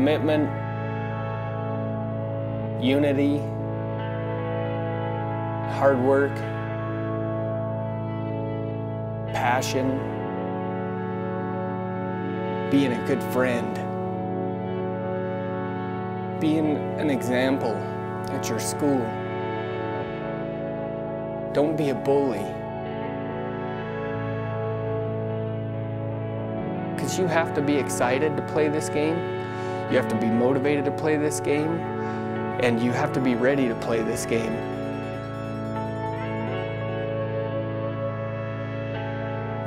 commitment, unity, hard work, passion, being a good friend, being an example at your school. Don't be a bully. Because you have to be excited to play this game, you have to be motivated to play this game, and you have to be ready to play this game.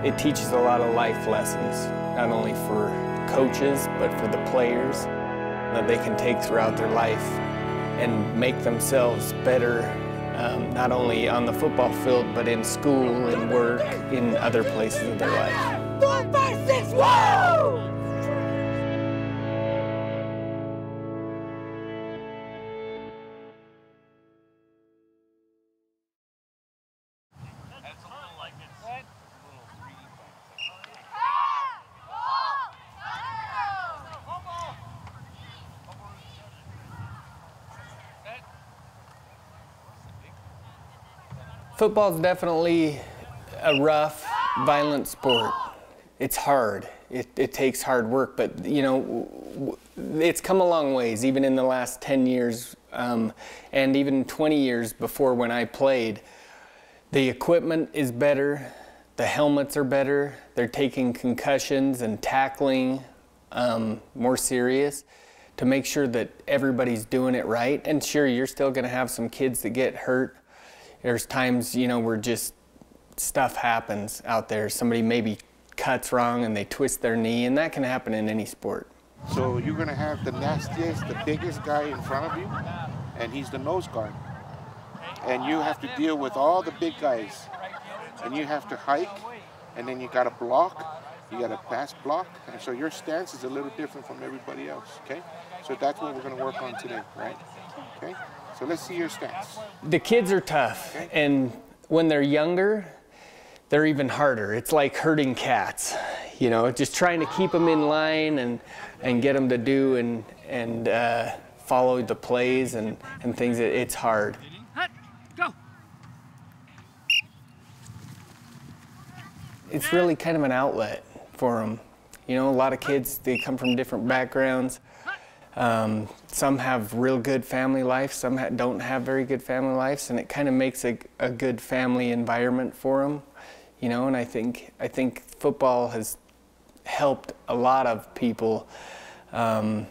It teaches a lot of life lessons, not only for coaches, but for the players that they can take throughout their life and make themselves better, um, not only on the football field, but in school, in work, in other places of their life. Four, five, six, whoa! Football is definitely a rough, violent sport. It's hard. It, it takes hard work, but you know, it's come a long ways, even in the last 10 years um, and even 20 years before when I played. The equipment is better, the helmets are better, they're taking concussions and tackling um, more serious to make sure that everybody's doing it right. And sure, you're still going to have some kids that get hurt there's times, you know, where just stuff happens out there. Somebody maybe cuts wrong and they twist their knee, and that can happen in any sport. So you're going to have the nastiest, the biggest guy in front of you, and he's the nose guard. And you have to deal with all the big guys. And you have to hike, and then you got to block, you got to pass block, and so your stance is a little different from everybody else, okay? So that's what we're going to work on today, right? Okay? So let's see your stats. The kids are tough, okay. and when they're younger, they're even harder. It's like herding cats, you know, just trying to keep them in line and, and get them to do and, and uh, follow the plays and, and things. It's hard. Go. It's really kind of an outlet for them. You know, a lot of kids, they come from different backgrounds. Um, some have real good family life, some ha don't have very good family lives, and it kind of makes a, a, good family environment for them, you know. And I think I think football has helped a lot of people um,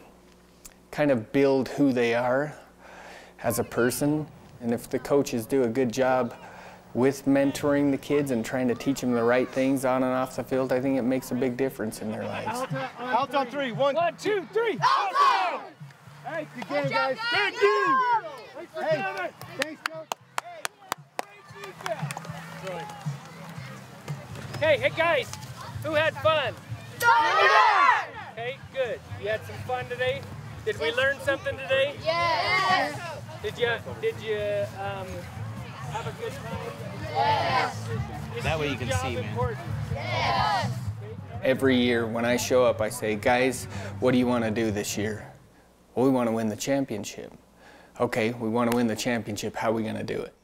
kind of build who they are as a person. And if the coaches do a good job with mentoring the kids and trying to teach them the right things on and off the field, I think it makes a big difference in their lives. Out on three. One, One two, three. Out Hey, good game, guys. Thank you. Hey, thanks, coach. Hey, hey, guys. Who had fun? Okay, good. You had some fun today? Did we learn something today? Yes. Did you, did you, um, have a good time? Yes. That way you can see, man. Yes. Every year when I show up, I say, guys, what do you want to do this year? Well, we want to win the championship. Okay, we want to win the championship. How are we going to do it?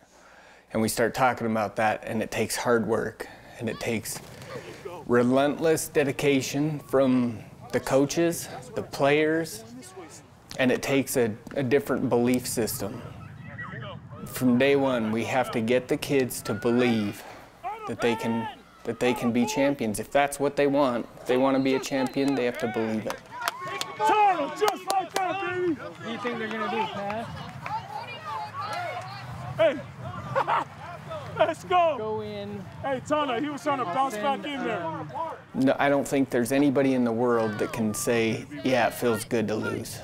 And we start talking about that, and it takes hard work, and it takes relentless dedication from the coaches, the players, and it takes a, a different belief system from day one, we have to get the kids to believe that they can that they can be champions. If that's what they want, if they want to be a champion, they have to believe it. Turtle, just like that, baby. What do you think they're gonna do, pass? Hey, let's go. Go in. Hey, Tana, he was trying to bounce back in there. No, I don't think there's anybody in the world that can say, yeah, it feels good to lose.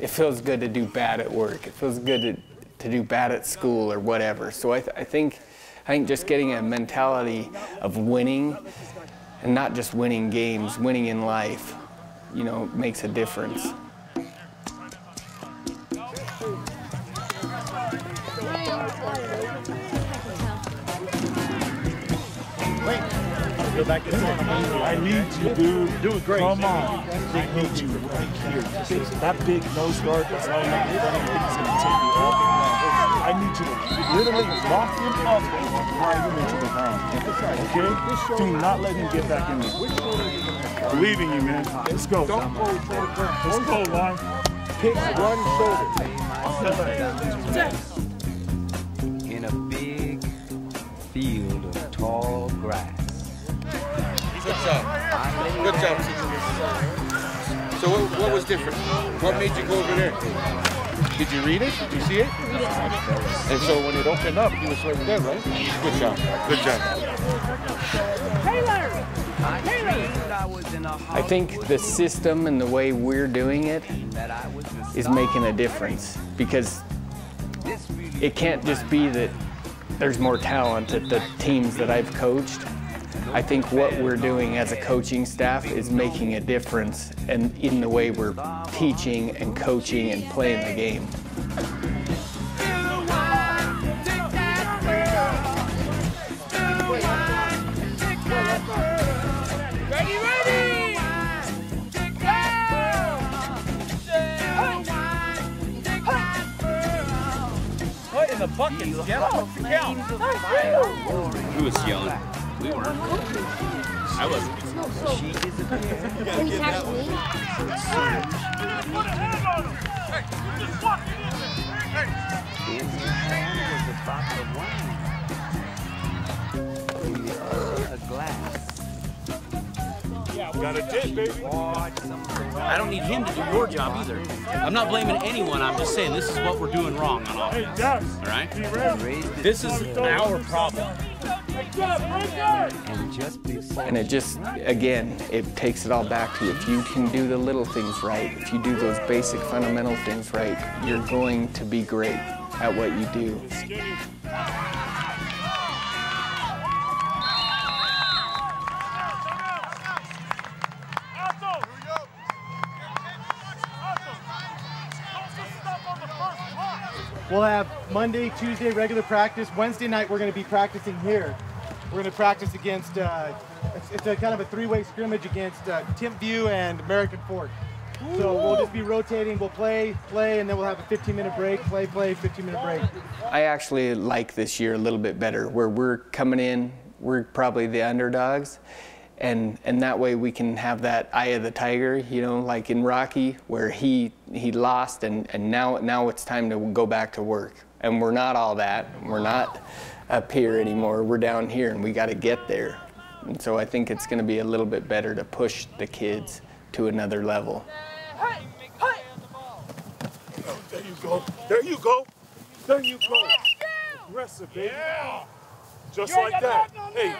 It feels good to do bad at work. It feels good to to do bad at school or whatever. So I, th I think I think just getting a mentality of winning and not just winning games, winning in life, you know, makes a difference. Wait, Go back to I need you, dude. Doing great. Come on. They need you right here. That big nose guard that's lining up in front of you is going to take you all the way. I need you to literally lock him up and drive him into the ground. Okay? Do not let him get back in there. Believe in you, man. Let's go. Let's go, Lon. Pick one shoulder. in a big field of tall grass. Good job. Good job, So what, what was different? What made you go over there? Did you read it? Did you see it? And so when it opened up, he was right there, right? Good job. Good job. I dreamed I was in a I think the system and the way we're doing it that I was the is making a difference because it can't just be that there's more talent at the teams that I've coached. I think what we're doing as a coaching staff is making a difference and in the way we're teaching and coaching and playing the game. Ready, ready! In the bucket? Yeah. Count. Who was yelling? We weren't. I wasn't. Can you catch me? In her hand was a bottle of wine. In the other, a glass. Got a dip, baby. I don't need him to do your job either. I'm not blaming anyone. I'm just saying this is what we're doing wrong on Hey, offense. Dax. All right? Be ready. Raised it This is our problem. And just And it just, again, it takes it all back to you. if you can do the little things right, if you do those basic fundamental things right, you're going to be great at what you do. We'll have Monday, Tuesday regular practice. Wednesday night we're going to be practicing here. We're going to practice against. Uh, it's, it's a kind of a three-way scrimmage against uh, Timpview and American Fork. So we'll just be rotating. We'll play, play, and then we'll have a 15-minute break. Play, play, 15-minute break. I actually like this year a little bit better, where we're coming in, we're probably the underdogs, and and that way we can have that eye of the tiger, you know, like in Rocky, where he he lost, and and now now it's time to go back to work, and we're not all that, we're not up here anymore, we're down here, and we got to get there, and so I think it's going to be a little bit better to push the kids to another level. There you go. There you go. There you go. Rest it, baby. Just like that. Hey,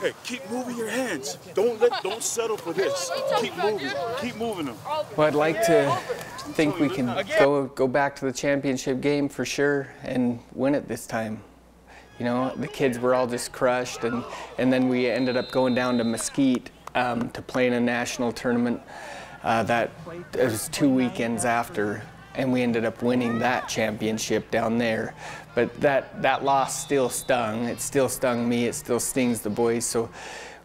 hey, keep moving your hands. Don't let, don't settle for this. Keep moving. Keep moving them. Well, I'd like to think we can go go back to the championship game for sure and win it this time. You know, the kids were all just crushed, and and then we ended up going down to Mesquite um, to play in a national tournament. Uh, that it was two weekends after, and we ended up winning that championship down there. But that that loss still stung. It still stung me. It still stings the boys. So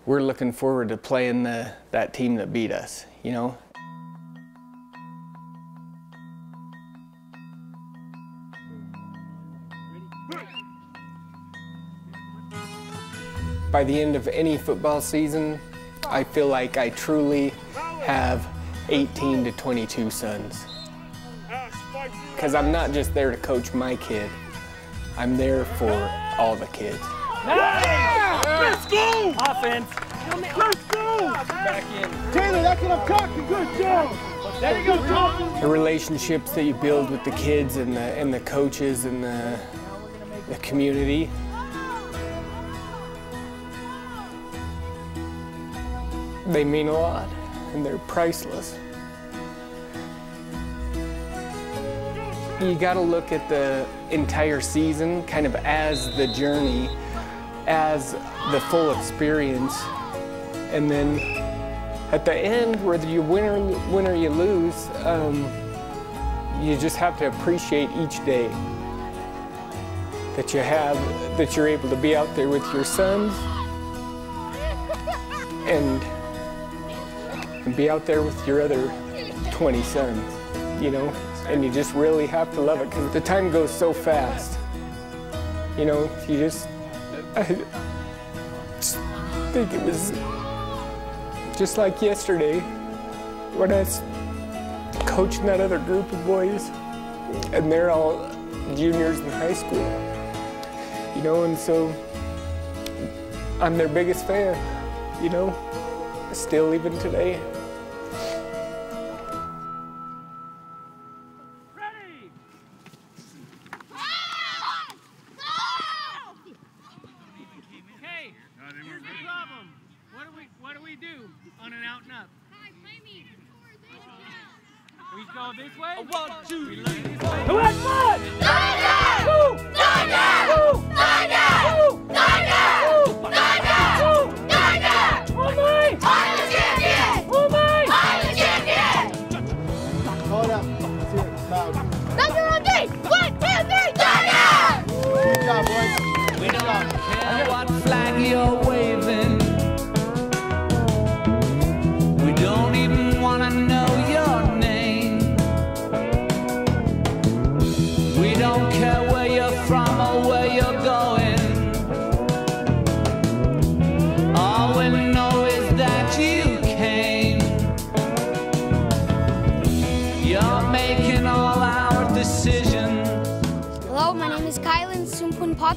we're looking forward to playing the that team that beat us. You know. By the end of any football season, I feel like I truly have 18 to 22 sons. Because I'm not just there to coach my kid, I'm there for all the kids. Let's go. Offense. Let's go. Back in. Taylor, that's what I'm talking. Good job. There you go, Tom. The relationships that you build with the kids and the, and the coaches and the, the community. They mean a lot and they're priceless. You got to look at the entire season kind of as the journey, as the full experience. And then at the end, whether you win or, win or you lose, um, you just have to appreciate each day that you have, that you're able to be out there with your sons and and be out there with your other 20 sons, you know? And you just really have to love it because the time goes so fast. You know, you just, I just think it was just like yesterday when I was coaching that other group of boys and they're all juniors in high school. You know, and so I'm their biggest fan, you know, still even today.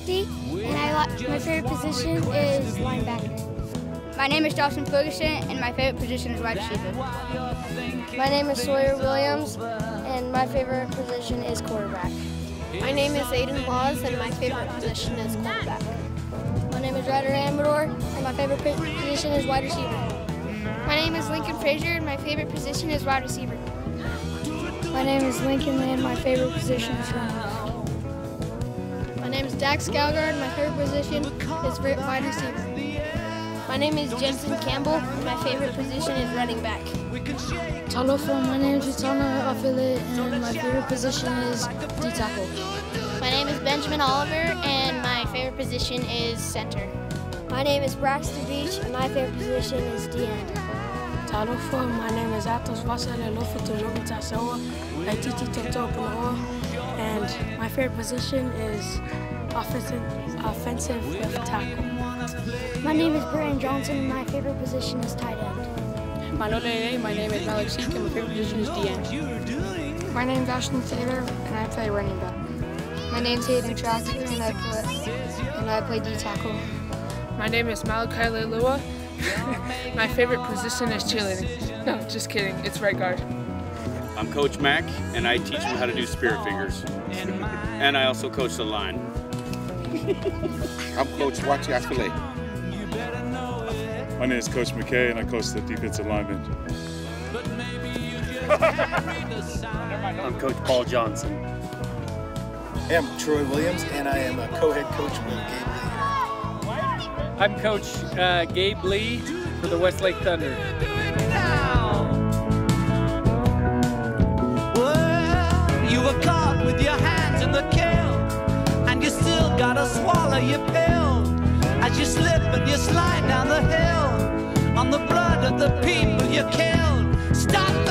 Sumpun and I li- my favorite position is linebacker. My name is Jocelyn Ferguson, and my favorite position is wide receiver. My name is Sawyer Williams, and my favorite position is quarterback. My name is Aiden Laws, and my favorite position is quarterback. My name is Ryder Amador, and my favorite position is wide receiver. My name is Lincoln Frazier, and my favorite position is wide receiver. My name is Lincoln, and my favorite position is running Dax Galgard. My favorite position is wide receiver. My name is Jensen Campbell. and My favorite position is running back. Talofa, my name is Utana Afile, and my favorite position is D tackle. My name is Benjamin Oliver, and my favorite position is center. My name is Braxton Beach, and my favorite position is D end. Talofa, my name is Atos Vasile Lofa Tojobi Tasawa, Aititi Toto and my favorite position is offensive, offensive left tackle. My name is Brian Johnson, and my favorite position is tight end. Malole, my name is Malik Sik, and my favorite position is D end. My is Ashton Taylor, and I play running back. My name is Hayden Traxler, and I play and I play D tackle. My name is Malachi Leilua. my favorite position is cheerleading. No, just kidding. It's right guard. I'm Coach Mack, and I teach them how to do spirit fingers. And I also coach the line. I'm Coach Wachi Afile. My name is Coach McKay, and I coach the defensive linemen. I'm Coach Paul Johnson. I'm Troy Williams, and I am a co-head coach with Gabe Lee. I'm Coach uh, Gabe Lee for the Westlake Thunder. Swallow your pill as you slip and you slide down the hill on the blood of the people you killed. Stop